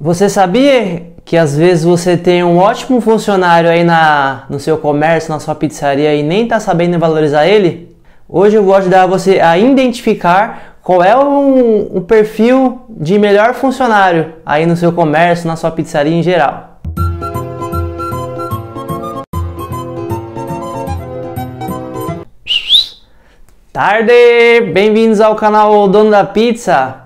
Você sabia que às vezes você tem um ótimo funcionário aí na, no seu comércio, na sua pizzaria e nem está sabendo valorizar ele? Hoje eu vou ajudar você a identificar qual é o, o perfil de melhor funcionário aí no seu comércio, na sua pizzaria em geral. Tarde! Bem-vindos ao canal Dono da Pizza.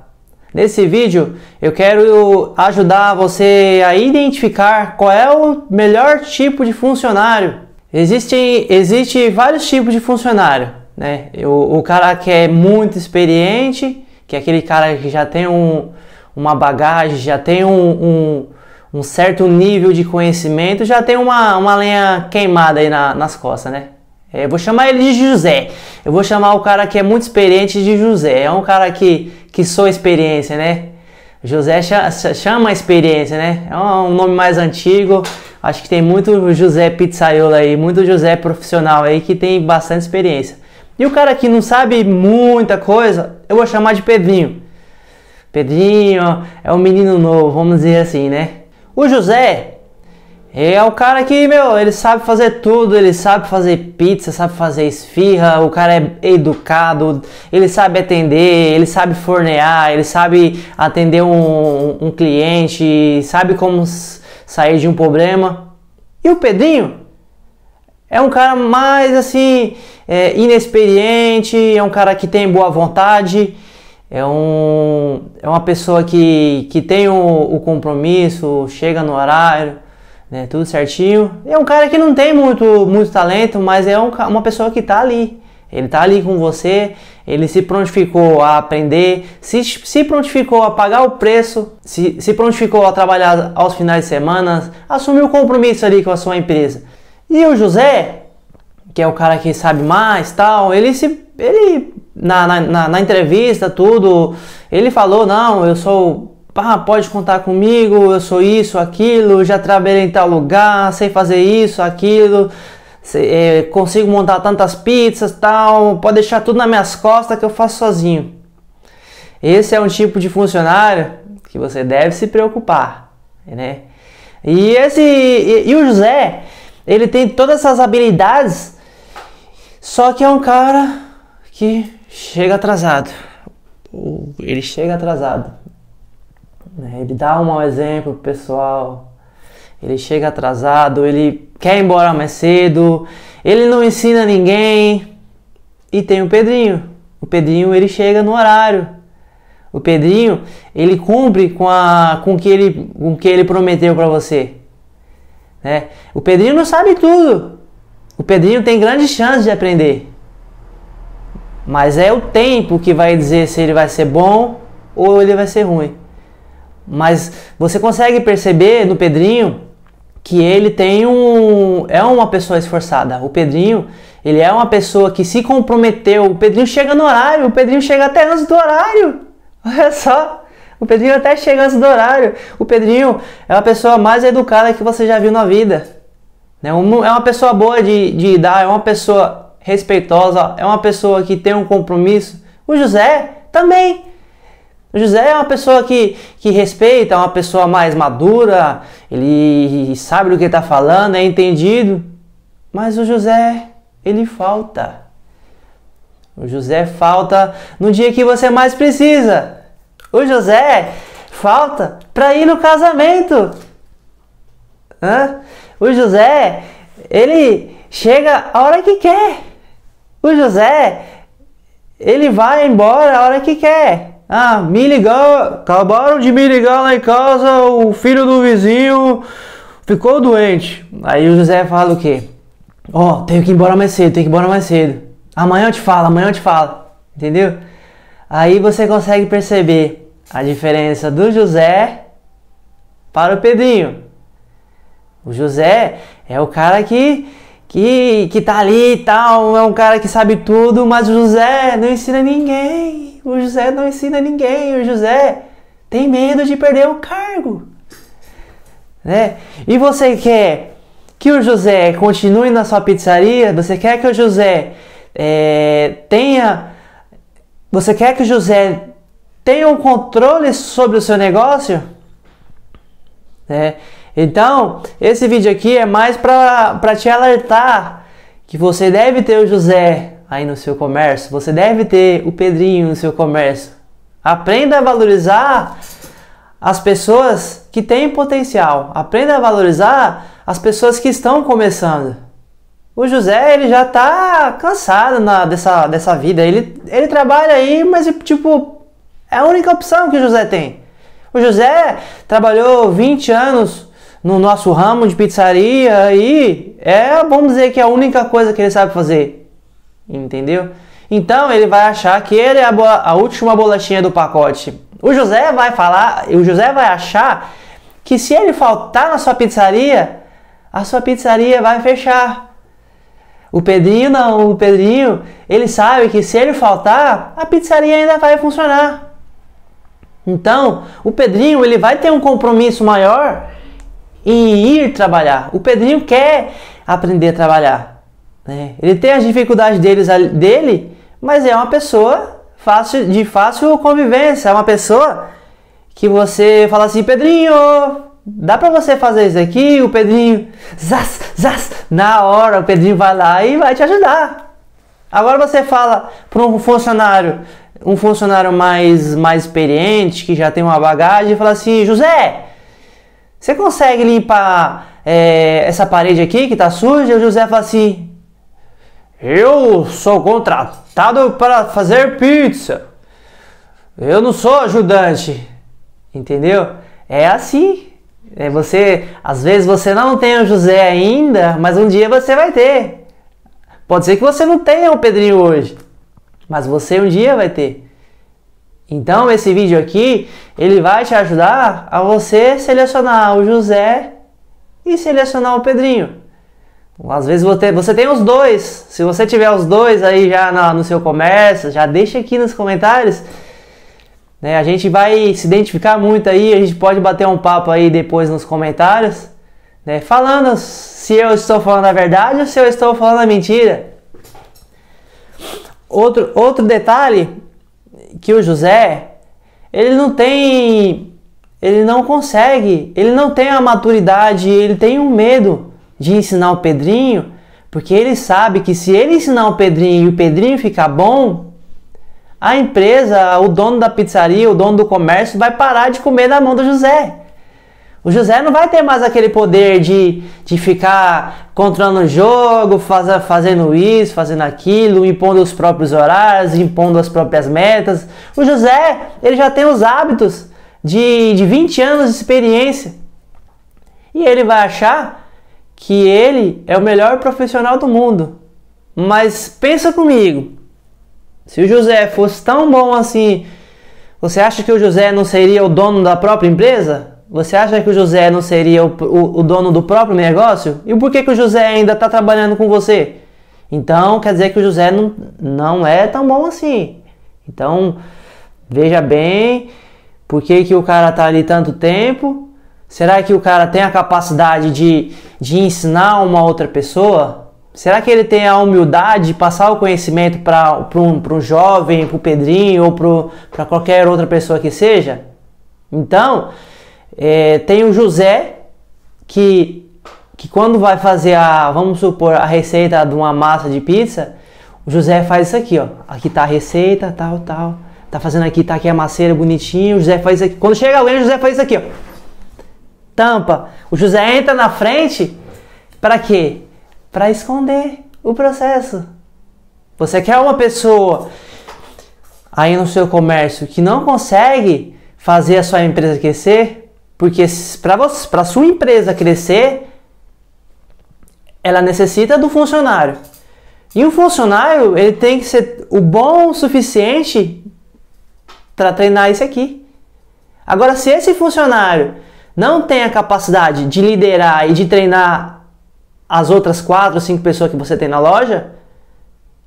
Nesse vídeo eu quero ajudar você a identificar qual é o melhor tipo de funcionário. Existem existe vários tipos de funcionário, né? O, o cara que é muito experiente, que é aquele cara que já tem um, uma bagagem, já tem um, um, um, certo nível de conhecimento, já tem uma, uma lenha queimada aí na, nas costas, né? Eu vou chamar ele de José. Eu vou chamar o cara que é muito experiente de José. É um cara que, que sou experiência, né? José chama a experiência, né? É um nome mais antigo. Acho que tem muito José pizzaiolo aí, muito José profissional aí que tem bastante experiência. E o cara que não sabe muita coisa, eu vou chamar de Pedrinho. Pedrinho é um menino novo, vamos dizer assim, né? O José, é o cara que, meu, ele sabe fazer tudo, ele sabe fazer pizza, sabe fazer esfirra, o cara é educado, ele sabe atender, ele sabe fornear, ele sabe atender um, um cliente, sabe como sair de um problema. E o Pedrinho é um cara mais assim, é, inexperiente, é um cara que tem boa vontade, é, um, é uma pessoa que, que tem o, o compromisso, chega no horário né? Tudo certinho. É um cara que não tem muito, muito talento, mas é um, uma pessoa que está ali. Ele está ali com você, ele se prontificou a aprender, se, se prontificou a pagar o preço, se, se prontificou a trabalhar aos finais de semana, assumiu o compromisso ali com a sua empresa. E o José, que é o cara que sabe mais tal, ele se. Ele, na, na, na entrevista, tudo, ele falou, não, eu sou pá, pode contar comigo, eu sou isso, aquilo, já trabalhei em tal lugar, sei fazer isso, aquilo, sei, é, consigo montar tantas pizzas, tal, pode deixar tudo nas minhas costas que eu faço sozinho. Esse é um tipo de funcionário que você deve se preocupar, né? E esse e, e o José, ele tem todas essas habilidades, só que é um cara que chega atrasado. Ele chega atrasado. Né? Ele dá um mau exemplo pro pessoal, ele chega atrasado, ele quer ir embora mais cedo, ele não ensina ninguém. E tem o Pedrinho. O Pedrinho ele chega no horário. O Pedrinho ele cumpre com a com que ele com que ele prometeu para você. Né? O Pedrinho não sabe tudo. O Pedrinho tem grandes chances de aprender. Mas é o tempo que vai dizer se ele vai ser bom ou ele vai ser ruim. Mas você consegue perceber no Pedrinho que ele tem um é uma pessoa esforçada. O Pedrinho, ele é uma pessoa que se comprometeu. O Pedrinho chega no horário, o Pedrinho chega até antes do horário. Olha só. O Pedrinho até chega antes do horário. O Pedrinho é a pessoa mais educada que você já viu na vida. É uma pessoa boa de, de dar, é uma pessoa respeitosa, é uma pessoa que tem um compromisso. O José também. O José é uma pessoa que, que respeita, é uma pessoa mais madura, ele sabe do que está falando, é entendido. Mas o José, ele falta. O José falta no dia que você mais precisa. O José falta para ir no casamento. Hã? O José, ele chega a hora que quer. O José, ele vai embora a hora que quer. Ah, me ligar, acabaram de me ligar lá em casa, o filho do vizinho ficou doente. Aí o José fala o quê? Ó, oh, tenho que ir embora mais cedo, tenho que ir embora mais cedo. Amanhã eu te falo, amanhã eu te falo. Entendeu? Aí você consegue perceber a diferença do José para o Pedrinho. O José é o cara que que, que tá ali e tal, é um cara que sabe tudo, mas o José não ensina ninguém. O José não ensina ninguém. O José tem medo de perder o cargo. Né? E você quer que o José continue na sua pizzaria? Você quer que o José é, tenha. Você quer que o José tenha um controle sobre o seu negócio? né? Então, esse vídeo aqui é mais para te alertar que você deve ter o José aí no seu comércio, você deve ter o Pedrinho no seu comércio. Aprenda a valorizar as pessoas que têm potencial. Aprenda a valorizar as pessoas que estão começando. O José, ele já tá cansado na, dessa, dessa vida. Ele, ele trabalha aí, mas tipo, é a única opção que o José tem. O José trabalhou 20 anos no nosso ramo de pizzaria e é, vamos dizer que é a única coisa que ele sabe fazer. Entendeu? Então ele vai achar que ele é a, a última bolachinha do pacote. O José vai falar, o José vai achar que se ele faltar na sua pizzaria, a sua pizzaria vai fechar. O Pedrinho não, o Pedrinho, ele sabe que se ele faltar, a pizzaria ainda vai funcionar. Então, o Pedrinho, ele vai ter um compromisso maior em ir trabalhar. O Pedrinho quer aprender a trabalhar. Né? Ele tem as dificuldades deles, dele, mas é uma pessoa fácil, de fácil convivência. É uma pessoa que você fala assim, Pedrinho, dá para você fazer isso aqui? O Pedrinho, zaz, zaz, na hora o Pedrinho vai lá e vai te ajudar. Agora você fala para um funcionário, um funcionário mais, mais experiente, que já tem uma bagagem, e fala assim, José, você consegue limpar é, essa parede aqui que está suja? E o José fala assim: Eu sou contratado para fazer pizza. Eu não sou ajudante. Entendeu? É assim. É você, às vezes você não tem o José ainda, mas um dia você vai ter. Pode ser que você não tenha o Pedrinho hoje, mas você um dia vai ter. Então esse vídeo aqui, ele vai te ajudar a você selecionar o José e selecionar o Pedrinho. Às vezes você, tem os dois. Se você tiver os dois aí já no seu comércio, já deixa aqui nos comentários. Né? A gente vai se identificar muito aí, a gente pode bater um papo aí depois nos comentários, né? falando se eu estou falando a verdade ou se eu estou falando a mentira. Outro, outro detalhe que o José, ele não tem, ele não consegue, ele não tem a maturidade, ele tem um medo de ensinar o Pedrinho, porque ele sabe que se ele ensinar o Pedrinho e o Pedrinho ficar bom, a empresa, o dono da pizzaria, o dono do comércio vai parar de comer da mão do José. O José não vai ter mais aquele poder de, de ficar controlando o jogo, faz, fazendo isso, fazendo aquilo, impondo os próprios horários, impondo as próprias metas. O José, ele já tem os hábitos de, de 20 anos de experiência. E ele vai achar que ele é o melhor profissional do mundo. Mas pensa comigo, se o José fosse tão bom assim, você acha que o José não seria o dono da própria empresa? Você acha que o José não seria o, o, o dono do próprio negócio? E por que, que o José ainda está trabalhando com você? Então quer dizer que o José não, não é tão bom assim. Então veja bem por que, que o cara está ali tanto tempo. Será que o cara tem a capacidade de, de ensinar uma outra pessoa? Será que ele tem a humildade de passar o conhecimento para um, um jovem, para o Pedrinho ou para qualquer outra pessoa que seja? Então, é, tem o José, que, que quando vai fazer a, vamos supor, a receita de uma massa de pizza, o José faz isso aqui, ó. Aqui tá a receita, tal, tal. Tá fazendo aqui, tá aqui a maceira bonitinho. O José faz isso aqui. Quando chega alguém, o José faz isso aqui, ó. Tampa. O José entra na frente para quê? Para esconder o processo. Você quer uma pessoa aí no seu comércio que não consegue fazer a sua empresa crescer? Porque para sua empresa crescer, ela necessita do funcionário. E o funcionário, ele tem que ser o bom o suficiente para treinar isso aqui. Agora, se esse funcionário não tem a capacidade de liderar e de treinar as outras quatro, cinco pessoas que você tem na loja,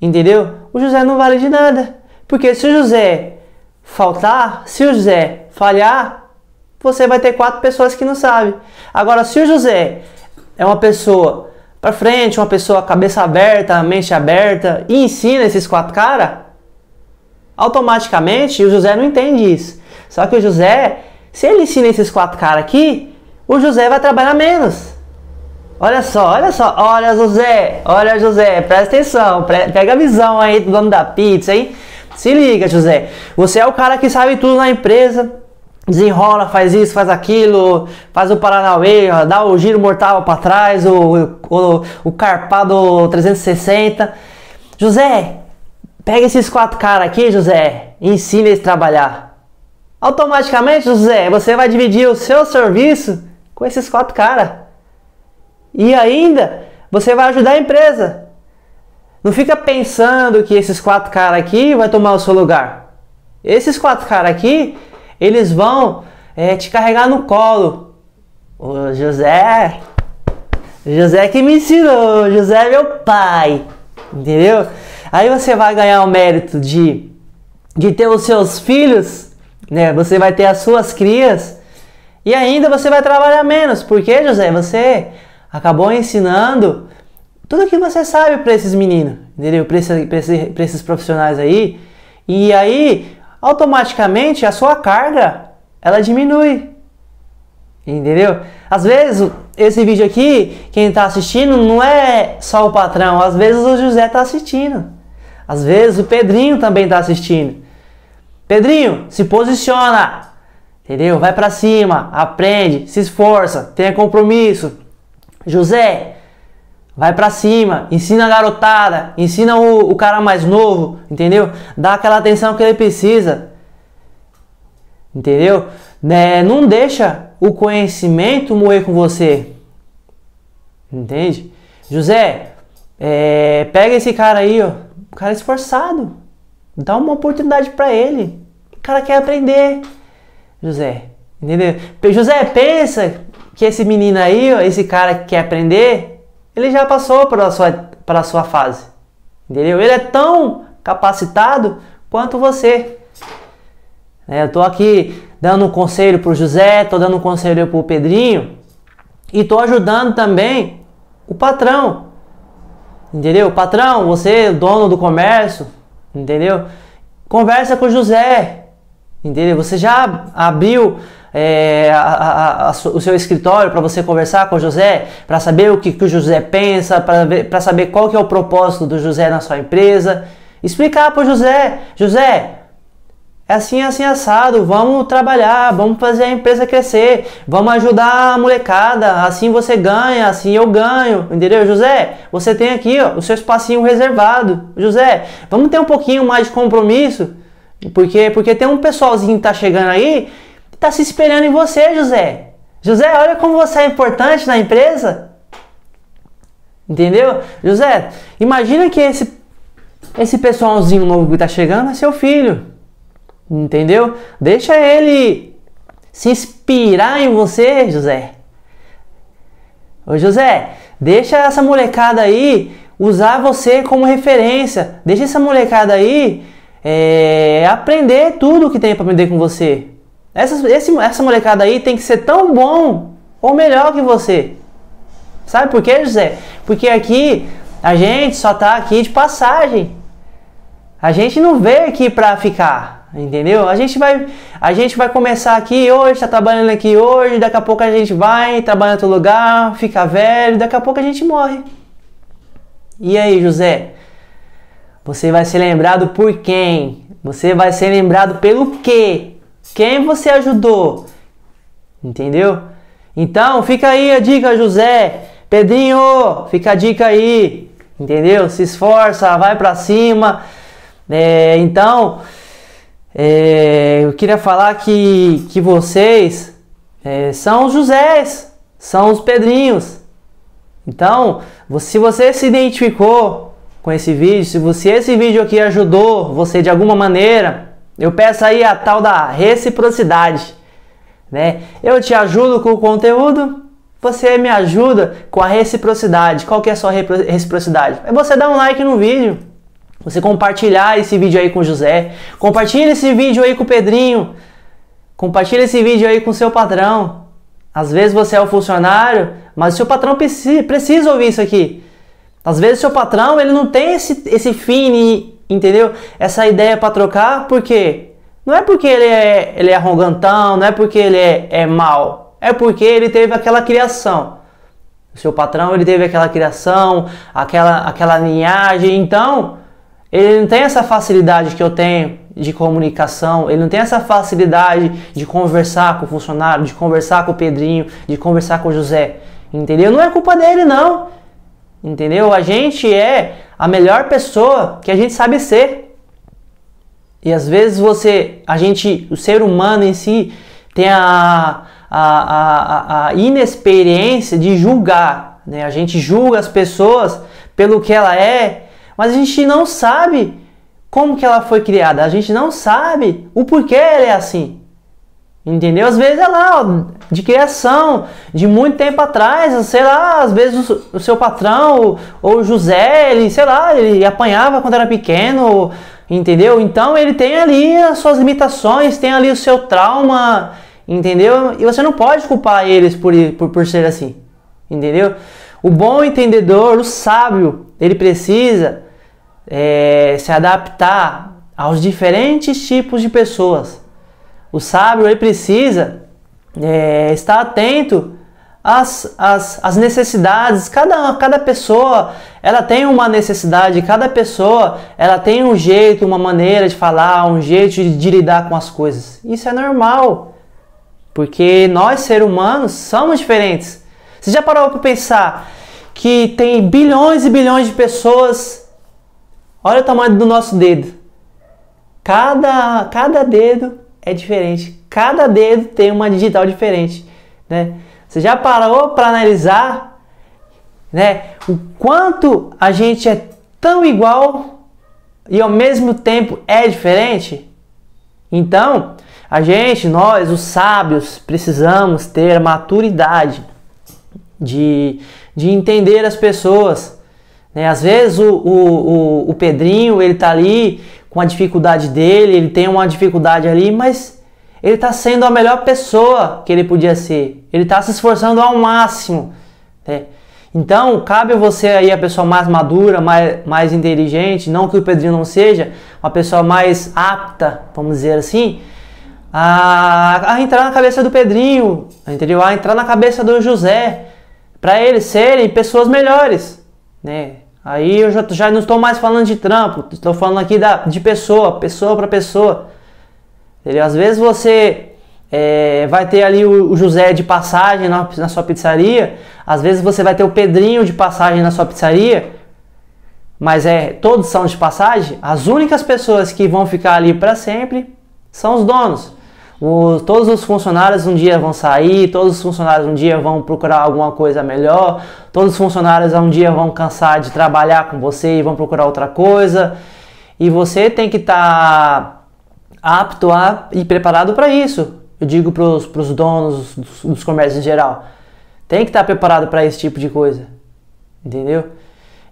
entendeu? O José não vale de nada. Porque se o José faltar, se o José falhar, você vai ter quatro pessoas que não sabem. Agora, se o José é uma pessoa para frente, uma pessoa cabeça aberta, mente aberta e ensina esses quatro caras, automaticamente o José não entende isso. Só que o José, se ele ensina esses quatro caras aqui, o José vai trabalhar menos. Olha só, olha só, olha José, olha José, presta atenção, pega a visão aí do dono da pizza, hein? Se liga, José. Você é o cara que sabe tudo na empresa, desenrola, faz isso, faz aquilo, faz o Paranauê, dá o giro mortal para trás, o, o, o carpado 360. José, pega esses quatro caras aqui, José, e ensina eles a trabalhar. Automaticamente, José, você vai dividir o seu serviço com esses quatro caras. E ainda, você vai ajudar a empresa. Não fica pensando que esses quatro caras aqui vai tomar o seu lugar. Esses quatro caras aqui, eles vão é, te carregar no colo. O José, José que me ensinou, José é meu pai, entendeu? Aí você vai ganhar o mérito de, de ter os seus filhos, né? Você vai ter as suas crias e ainda você vai trabalhar menos, porque José, você acabou ensinando tudo que você sabe para esses meninos, entendeu? Para esses profissionais aí. E aí, automaticamente, a sua carga, ela diminui. Entendeu? Às vezes, esse vídeo aqui, quem está assistindo não é só o patrão, às vezes o José está assistindo. Às vezes o Pedrinho também está assistindo. Pedrinho, se posiciona. Entendeu? Vai para cima, aprende, se esforça, tenha compromisso. José, vai para cima, ensina a garotada, ensina o, o cara mais novo, entendeu? Dá aquela atenção que ele precisa, entendeu? Né? Não deixa o conhecimento morrer com você, entende? José, é, pega esse cara aí, ó, o cara é esforçado, dá uma oportunidade para ele, o cara quer aprender, José, entendeu? José, pensa que esse menino aí, ó, esse cara que quer aprender, ele já passou pela sua, pela sua fase. Entendeu? Ele é tão capacitado quanto você. É, eu estou aqui dando um conselho para o José, estou dando um conselho para o Pedrinho e estou ajudando também o patrão. Entendeu? Patrão, você, dono do comércio, entendeu? Conversa com José. Entendeu? Você já abriu é, a, a, a, o seu escritório para você conversar com o José, para saber o que, que o José pensa, para saber qual que é o propósito do José na sua empresa. Explicar para o José, José, é assim, assim, assado, vamos trabalhar, vamos fazer a empresa crescer, vamos ajudar a molecada, assim você ganha, assim eu ganho, entendeu? José, você tem aqui ó, o seu espacinho reservado. José, vamos ter um pouquinho mais de compromisso, porque, porque tem um pessoalzinho que tá chegando aí está se espelhando em você, José. José, olha como você é importante na empresa. Entendeu? José, imagina que esse, esse pessoalzinho novo que está chegando é seu filho. Entendeu? Deixa ele se inspirar em você, José. Ô José, deixa essa molecada aí usar você como referência. Deixa essa molecada aí é, aprender tudo que tem para aprender com você. Essa, esse, essa molecada aí tem que ser tão bom ou melhor que você. Sabe por quê, José? Porque aqui a gente só tá aqui de passagem. A gente não veio aqui para ficar, entendeu? A gente vai a gente vai começar aqui hoje, tá trabalhando aqui hoje, daqui a pouco a gente vai trabalhar em outro lugar, fica velho, daqui a pouco a gente morre. E aí, José? Você vai ser lembrado por quem? Você vai ser lembrado pelo quê? Quem você ajudou? Entendeu? Então, fica aí a dica, José. Pedrinho, fica a dica aí. Entendeu? Se esforça, vai para cima. É, então, é, eu queria falar que, que vocês é, são os Josés, são os Pedrinhos. Então, se você se identificou com esse vídeo, se você esse vídeo aqui ajudou você de alguma maneira, eu peço aí a tal da reciprocidade, né? Eu te ajudo com o conteúdo, você me ajuda com a reciprocidade. Qual que é a sua reciprocidade? É você dar um like no vídeo, você compartilhar esse vídeo aí com o José, compartilha esse vídeo aí com o Pedrinho, compartilha esse vídeo aí com o seu patrão. Às vezes você é o funcionário, mas o seu patrão precisa, ouvir isso aqui. Às vezes o seu patrão ele não tem esse, esse fim entendeu? Essa ideia para trocar, porque não é porque ele é, ele é arrogantão, não é porque ele é, é mal. É porque ele teve aquela criação. O seu patrão ele teve aquela criação, aquela, aquela linhagem, então ele não tem essa facilidade que eu tenho de comunicação, ele não tem essa facilidade de conversar com o funcionário, de conversar com o Pedrinho, de conversar com o José. Entendeu? Não é culpa dele, não. Entendeu? A gente é a melhor pessoa que a gente sabe ser. E às vezes você, a gente, o ser humano em si, tem a, a, a, a inexperiência de julgar. Né? A gente julga as pessoas pelo que ela é, mas a gente não sabe como que ela foi criada. A gente não sabe o porquê ela é assim. Entendeu? Às vezes é lá, ó, de criação, de muito tempo atrás, sei lá, às vezes o, o seu patrão, ou o José, ele, sei lá, ele apanhava quando era pequeno, entendeu? Então ele tem ali as suas limitações, tem ali o seu trauma, entendeu? E você não pode culpar eles por, por, por ser assim, entendeu? O bom entendedor, o sábio, ele precisa é, se adaptar aos diferentes tipos de pessoas. O sábio ele precisa é, estar atento às, às, às necessidades. Cada, cada pessoa ela tem uma necessidade, cada pessoa ela tem um jeito, uma maneira de falar, um jeito de, de lidar com as coisas. Isso é normal, porque nós, seres humanos, somos diferentes. Você já parou para pensar que tem bilhões e bilhões de pessoas? Olha o tamanho do nosso dedo. Cada, cada dedo é diferente. Cada dedo tem uma digital diferente, né? Você já parou para analisar, né, o quanto a gente é tão igual e ao mesmo tempo é diferente? Então, a gente, nós, os sábios, precisamos ter maturidade de, de entender as pessoas. Né? Às vezes o, o, o, o Pedrinho ele tá ali com a dificuldade dele, ele tem uma dificuldade ali, mas ele está sendo a melhor pessoa que ele podia ser. Ele está se esforçando ao máximo. Né? Então, cabe você aí, a pessoa mais madura, mais, mais inteligente, não que o Pedrinho não seja, uma pessoa mais apta, vamos dizer assim, a, a entrar na cabeça do Pedrinho, entendeu? A entrar na cabeça do José, para eles serem pessoas melhores, né? Aí eu já, já não estou mais falando de trampo, estou falando aqui da, de pessoa, pessoa para pessoa. Entendeu? Às vezes você é, vai ter ali o, o, José de passagem na, na sua pizzaria, às vezes você vai ter o Pedrinho de passagem na sua pizzaria, mas é todos são de passagem. As únicas pessoas que vão ficar ali para sempre são os donos. O, todos os funcionários um dia vão sair, todos os funcionários um dia vão procurar alguma coisa melhor, todos os funcionários um dia vão cansar de trabalhar com você e vão procurar outra coisa. E você tem que estar tá apto a, e preparado para isso. Eu digo para os donos dos, dos comércios em geral. Tem que estar tá preparado para esse tipo de coisa. Entendeu?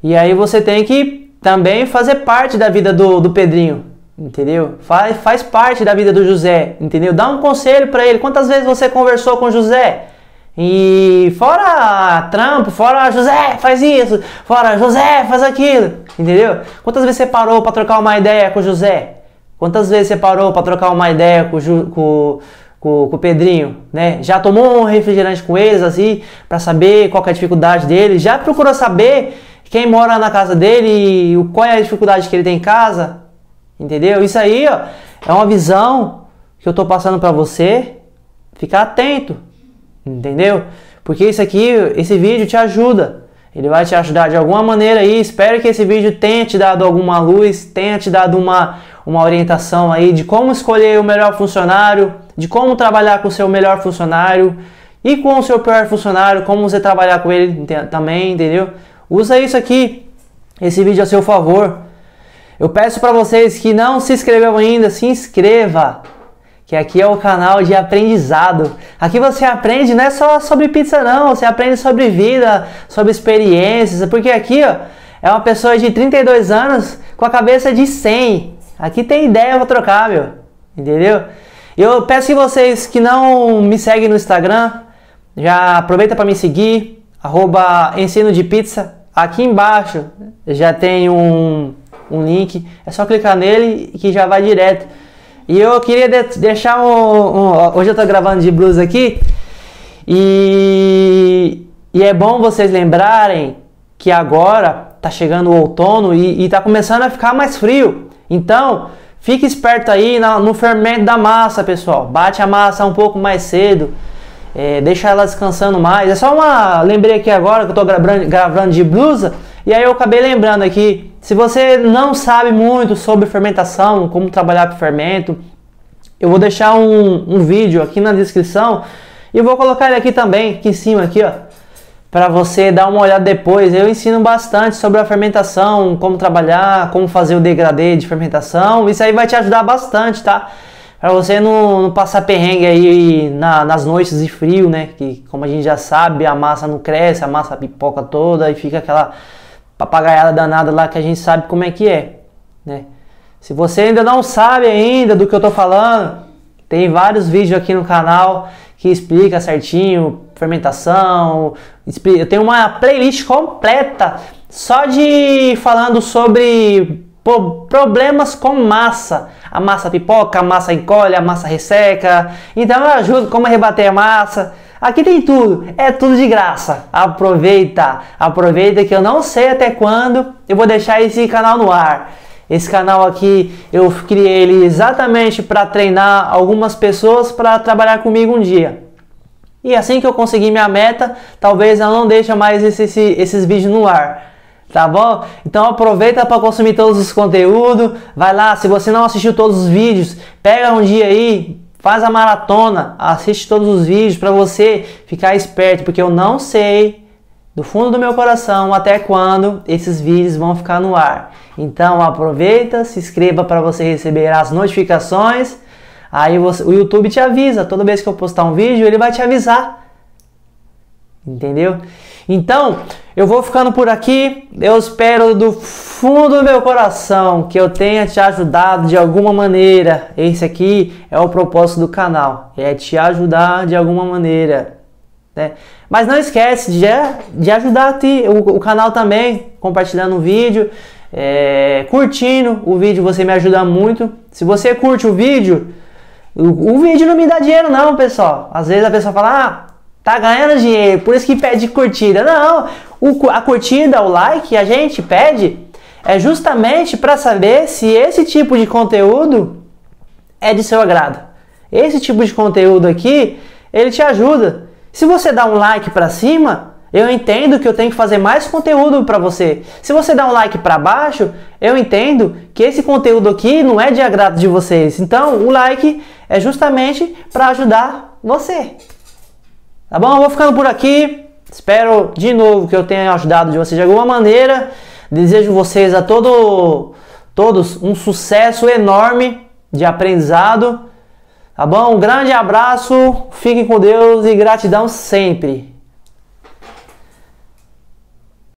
E aí você tem que também fazer parte da vida do, do Pedrinho entendeu? Faz, faz parte da vida do José, entendeu? Dá um conselho para ele. Quantas vezes você conversou com José? E fora trampo, fora José, faz isso, fora José, faz aquilo, entendeu? Quantas vezes você parou para trocar uma ideia com José? Quantas vezes você parou para trocar uma ideia com, com, com, com o Pedrinho, né? Já tomou um refrigerante com eles, assim, para saber qual é a dificuldade dele? Já procurou saber quem mora na casa dele e qual é a dificuldade que ele tem em casa? Entendeu? Isso aí ó, é uma visão que eu estou passando para você. Ficar atento, entendeu? Porque isso aqui, esse vídeo te ajuda. Ele vai te ajudar de alguma maneira aí. Espero que esse vídeo tenha te dado alguma luz, tenha te dado uma, uma orientação aí de como escolher o melhor funcionário, de como trabalhar com o seu melhor funcionário e com o seu pior funcionário, como você trabalhar com ele também, entendeu? Usa isso aqui, esse vídeo a seu favor. Eu peço para vocês que não se inscreveram ainda, se inscreva, que aqui é o canal de aprendizado. Aqui você aprende não é só sobre pizza não, você aprende sobre vida, sobre experiências, porque aqui ó, é uma pessoa de 32 anos com a cabeça de 100. Aqui tem ideia para trocar, meu. Entendeu? Eu peço que vocês que não me seguem no Instagram, já aproveita para me seguir, arroba ensino de pizza. Aqui embaixo já tem um, um link, é só clicar nele que já vai direto. E eu queria de deixar um, um, Hoje eu tô gravando de blues aqui. E, e é bom vocês lembrarem que agora tá chegando o outono e, e tá começando a ficar mais frio. Então, fique esperto aí no fermento da massa, pessoal. Bate a massa um pouco mais cedo. É, deixa ela descansando mais. É só uma. Lembrei aqui agora que eu tô gravando, gravando de blusa. E aí eu acabei lembrando aqui. Se você não sabe muito sobre fermentação, como trabalhar com fermento, eu vou deixar um, um vídeo aqui na descrição. E vou colocar ele aqui também, aqui em cima, aqui, ó para você dar uma olhada depois. Eu ensino bastante sobre a fermentação, como trabalhar, como fazer o degradê de fermentação. Isso aí vai te ajudar bastante, tá? Para você não, não, passar perrengue aí na, nas noites de frio, né? Que como a gente já sabe, a massa não cresce, a massa pipoca toda e fica aquela papagaiada danada lá que a gente sabe como é que é, né? Se você ainda não sabe ainda do que eu tô falando, tem vários vídeos aqui no canal que explica certinho fermentação. Eu tenho uma playlist completa só de falando sobre problemas com massa. A massa pipoca, a massa encolhe, a massa resseca. Então eu ajudo como rebater a massa. Aqui tem tudo, é tudo de graça. Aproveita, aproveita que eu não sei até quando eu vou deixar esse canal no ar. Esse canal aqui eu criei ele exatamente para treinar algumas pessoas para trabalhar comigo um dia. E assim que eu conseguir minha meta, talvez eu não deixe mais esse, esse, esses vídeos no ar. Tá bom? Então aproveita para consumir todos os conteúdos. Vai lá, se você não assistiu todos os vídeos, pega um dia aí, faz a maratona, assiste todos os vídeos para você ficar esperto, porque eu não sei do fundo do meu coração até quando esses vídeos vão ficar no ar. Então aproveita, se inscreva para você receber as notificações Aí você, o YouTube te avisa, toda vez que eu postar um vídeo, ele vai te avisar. Entendeu? Então, eu vou ficando por aqui. Eu espero do fundo do meu coração que eu tenha te ajudado de alguma maneira. Esse aqui é o propósito do canal, é te ajudar de alguma maneira. Né? Mas não esquece de, de ajudar o, o canal também, compartilhando o vídeo, é, curtindo o vídeo, você me ajuda muito. Se você curte o vídeo, o, o, vídeo não me dá dinheiro não, pessoal. Às vezes a pessoa fala, ah, tá ganhando dinheiro, por isso que pede curtida. Não, o, a curtida, o like, a gente pede é justamente para saber se esse tipo de conteúdo é de seu agrado. Esse tipo de conteúdo aqui, ele te ajuda. Se você dá um like para cima, eu entendo que eu tenho que fazer mais conteúdo para você. Se você dá um like para baixo, eu entendo que esse conteúdo aqui não é de agrado de vocês. Então, o like é justamente para ajudar você. Tá bom? Eu vou ficando por aqui. Espero de novo que eu tenha ajudado de vocês de alguma maneira. Desejo vocês a todo, todos um sucesso enorme de aprendizado. Tá bom? Um grande abraço, fiquem com Deus e gratidão sempre.